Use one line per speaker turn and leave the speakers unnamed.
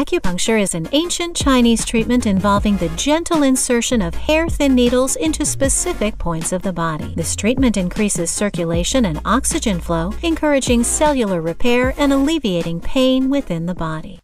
Acupuncture is an ancient Chinese treatment involving the gentle insertion of hair thin needles into specific points of the body. This treatment increases circulation and oxygen flow, encouraging cellular repair and alleviating pain within the body.